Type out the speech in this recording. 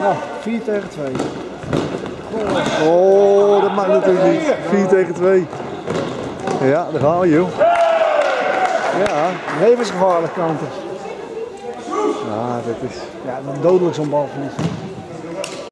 Ja, 4 tegen 2. Oh, dat mag natuurlijk niet. 4 tegen 2. Ja, daar gaan we joh. Ja, levensgevaarlijk kanten. Ja, dat is... Ja, dodelijk zo'n bal verliezen.